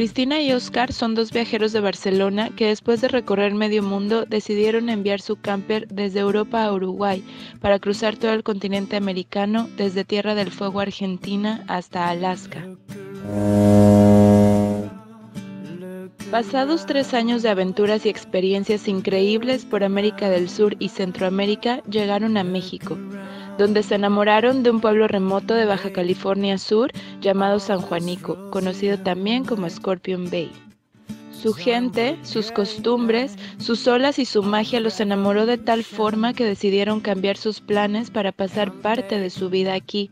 Cristina y Oscar son dos viajeros de Barcelona que después de recorrer medio mundo decidieron enviar su camper desde Europa a Uruguay para cruzar todo el continente americano desde Tierra del Fuego Argentina hasta Alaska. Pasados tres años de aventuras y experiencias increíbles por América del Sur y Centroamérica, llegaron a México, donde se enamoraron de un pueblo remoto de Baja California Sur llamado San Juanico, conocido también como Scorpion Bay. Su gente, sus costumbres, sus olas y su magia los enamoró de tal forma que decidieron cambiar sus planes para pasar parte de su vida aquí,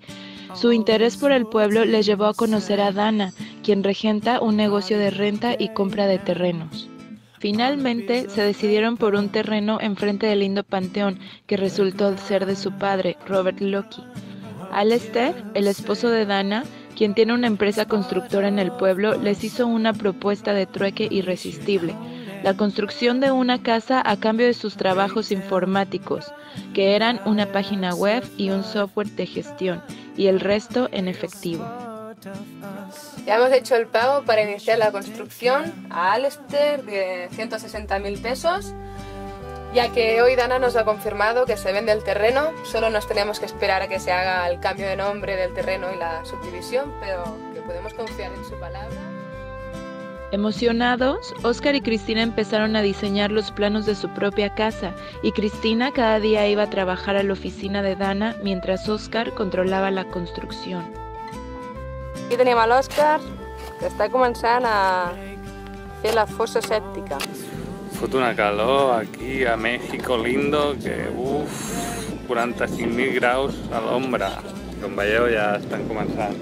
su interés por el pueblo les llevó a conocer a Dana, quien regenta un negocio de renta y compra de terrenos. Finalmente se decidieron por un terreno enfrente del lindo panteón que resultó ser de su padre, Robert Loki. Alester, el esposo de Dana, quien tiene una empresa constructora en el pueblo, les hizo una propuesta de trueque irresistible, la construcción de una casa a cambio de sus trabajos informáticos, que eran una página web y un software de gestión, y el resto en efectivo. Ya hemos hecho el pago para iniciar la construcción a Alester de 160 mil pesos, ya que hoy Dana nos ha confirmado que se vende el terreno, solo nos tenemos que esperar a que se haga el cambio de nombre del terreno y la subdivisión, pero que podemos confiar en su palabra. Emocionados, Oscar y Cristina empezaron a diseñar los planos de su propia casa y Cristina cada día iba a trabajar a la oficina de Dana mientras Oscar controlava la construcción. Aquí tenim l'Òscar, que està començant a fer la fossa sèptica. Fot una calor aquí a México lindo que, uff, 45.000 graus a l'ombra. Com veieu ja estan començant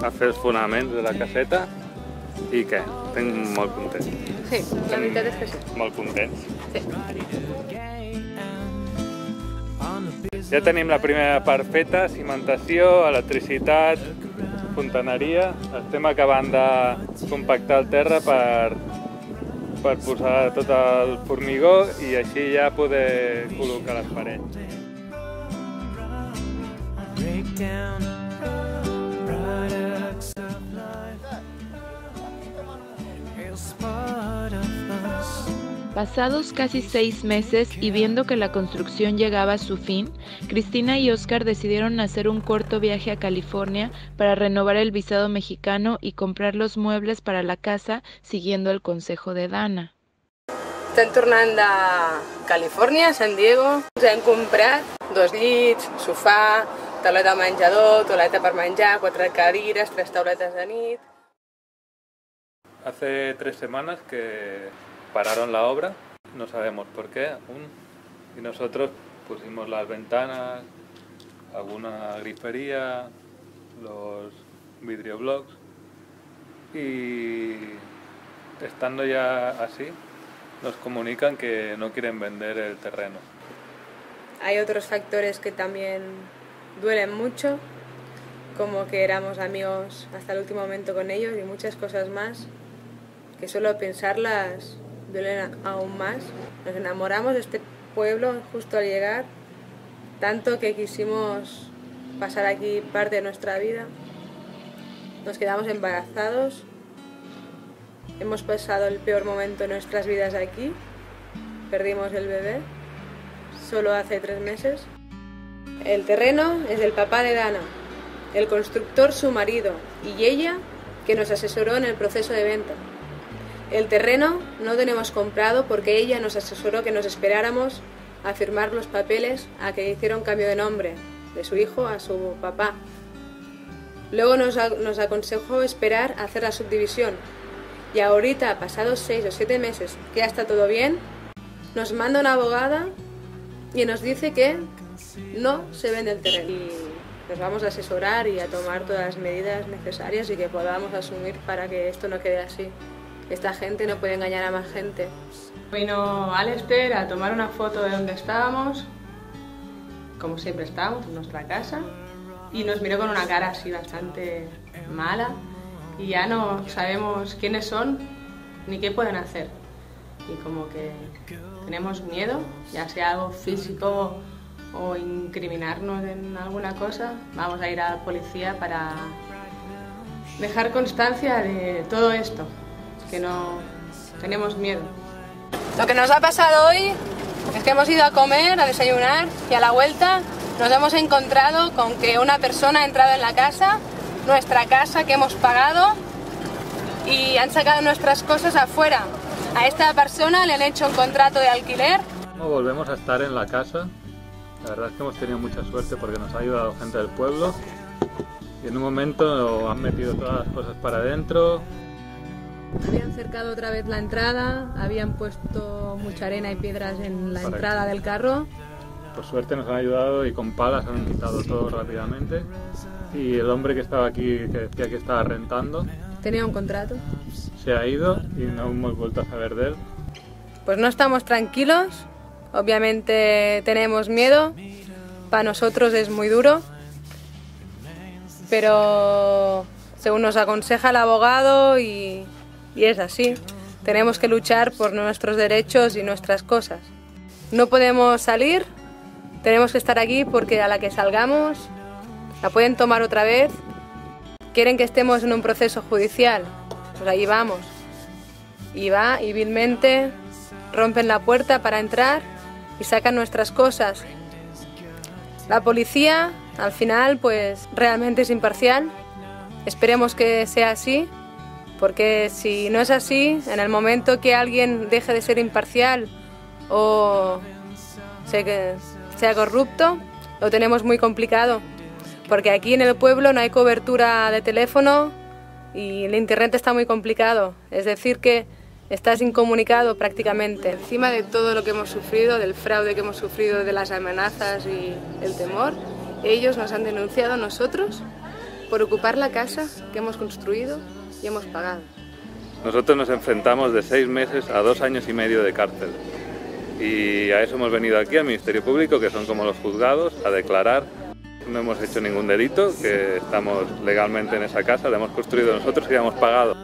a fer els fonaments de la caseta i què? Estem molt contents. Sí, la veritat és que sí. Molt contents. Sí. Ja tenim la primera part feta, cimentació, electricitat, fontaneria. Estem acabant de compactar el terra per, per posar tot el formigó i així ja poder col·locar les parets. Breakdown Pasados casi seis meses y viendo que la construcción llegaba a su fin, Cristina y Oscar decidieron hacer un corto viaje a California para renovar el visado mexicano y comprar los muebles para la casa siguiendo el consejo de Dana. Estem tornant de Califòrnia, San Diego. Ens hem comprat dos llits, sofà, tauleta de menjador, tauleta per menjar, quatre cadires, tres tauletes de nit. Hace tres semanas que pararon la obra, no sabemos por qué aún, y nosotros pusimos las ventanas, alguna grifería, los vidrioblocks y estando ya así nos comunican que no quieren vender el terreno. Hay otros factores que también duelen mucho, como que éramos amigos hasta el último momento con ellos y muchas cosas más, que solo pensarlas duelen aún más. Nos enamoramos de este pueblo justo al llegar, tanto que quisimos pasar aquí parte de nuestra vida. Nos quedamos embarazados, hemos pasado el peor momento de nuestras vidas aquí, perdimos el bebé solo hace tres meses. El terreno es del papá de Dana, el constructor su marido y ella que nos asesoró en el proceso de venta. El terreno no tenemos comprado porque ella nos asesoró que nos esperáramos a firmar los papeles a que hiciera un cambio de nombre de su hijo a su papá. Luego nos, nos aconsejó esperar a hacer la subdivisión y ahorita, pasados seis o siete meses, que ya está todo bien, nos manda una abogada y nos dice que no se vende el terreno. Y nos vamos a asesorar y a tomar todas las medidas necesarias y que podamos asumir para que esto no quede así. Esta gente no puede engañar a más gente. Vino Alester a tomar una foto de donde estábamos, como siempre estábamos, en nuestra casa, y nos miró con una cara así bastante mala y ya no sabemos quiénes son ni qué pueden hacer. Y como que tenemos miedo, ya sea algo físico o incriminarnos en alguna cosa, vamos a ir a la policía para dejar constancia de todo esto, que no tenemos miedo. Lo que nos ha pasado hoy es que hemos ido a comer, a desayunar y a la vuelta nos hemos encontrado con que una persona ha entrado en la casa, nuestra casa que hemos pagado y han sacado nuestras cosas afuera. A esta persona le han hecho un contrato de alquiler. Volvemos a estar en la casa. La verdad es que hemos tenido mucha suerte porque nos ha ayudado gente del pueblo y en un momento han metido todas las cosas para adentro. Habían cercado otra vez la entrada, habían puesto mucha arena y piedras en la entrada del carro. Por suerte nos han ayudado y con palas han quitado todo rápidamente. Y el hombre que estaba aquí, que decía que estaba rentando, tenía un contrato. Se ha ido y no hemos vuelto a saber de él. Pues no estamos tranquilos, obviamente tenemos miedo, para nosotros es muy duro, pero según nos aconseja el abogado y, y es así, tenemos que luchar por nuestros derechos y nuestras cosas. No podemos salir, tenemos que estar aquí porque a la que salgamos la pueden tomar otra vez quieren que estemos en un proceso judicial, pues ahí vamos. Y va y vilmente rompen la puerta para entrar y sacan nuestras cosas. La policía, al final, pues realmente es imparcial. Esperemos que sea así, porque si no es así, en el momento que alguien deje de ser imparcial o sea corrupto, lo tenemos muy complicado. Porque aquí en el pueblo no hay cobertura de teléfono y el internet está muy complicado, es decir que estás incomunicado prácticamente. Encima de todo lo que hemos sufrido, del fraude que hemos sufrido, de las amenazas y el temor, ellos nos han denunciado a nosotros por ocupar la casa que hemos construido y hemos pagado. Nosotros nos enfrentamos de seis meses a dos años y medio de cárcel. Y a eso hemos venido aquí al Ministerio Público, que son como los juzgados, a declarar no hemos hecho ningún delito, que estamos legalmente en esa casa, la hemos construido nosotros y la hemos pagado.